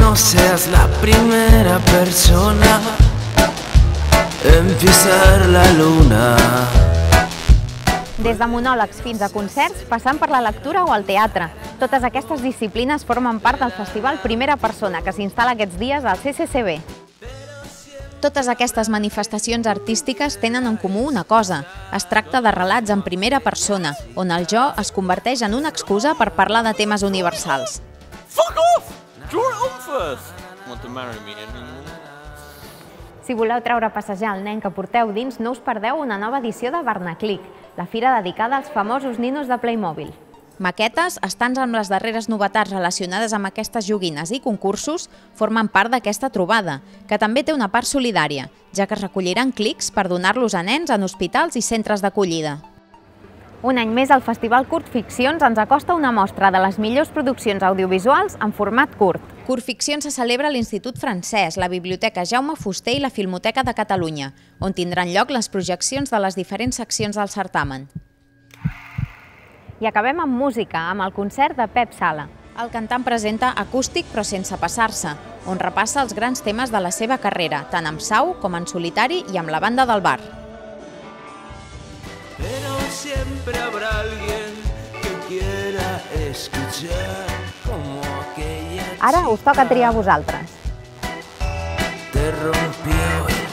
no seas la primera persona en pisar la luna. Des de monòlegs fins a concerts, passant per la lectura o el teatre. Totes aquestes disciplines formen part del festival Primera Persona, que s'instal·la aquests dies al CCCB. Totes aquestes manifestacions artístiques tenen en comú una cosa. Es tracta de relats en primera persona, on el jo es converteix en una excusa per parlar de temes universals. Fuck off! First! Want to marry me? Si voleu treure a passejar el nen que porteu dins, no us perdeu una nova edició de Barnaclic, la fira dedicada als famosos ninos de Playmobil. Maquetes, estants amb les darreres novetats relacionades amb aquestes joguines i concursos formen part d'aquesta trobada, que també té una part solidària, ja que es recolliran clics per donar-los a nens en hospitals i centres d'acollida. Un any més, el Festival Curt Ficcions ens acosta una mostra de les millors produccions audiovisuals en format curt. Curt Ficcions se celebra a l'Institut Francès, la Biblioteca Jaume Fuster i la Filmoteca de Catalunya, on tindran lloc les projeccions de les diferents seccions del certamen. I acabem amb música, amb el concert de Pep Sala. El cantant presenta acústic però sense passar-se, on repassa els grans temes de la seva carrera, tant amb sau com en solitari i amb la banda del bar. Pero siempre habrá alguien que quiera escuchar como aquella Ara us toca triar a vosaltres. te rompió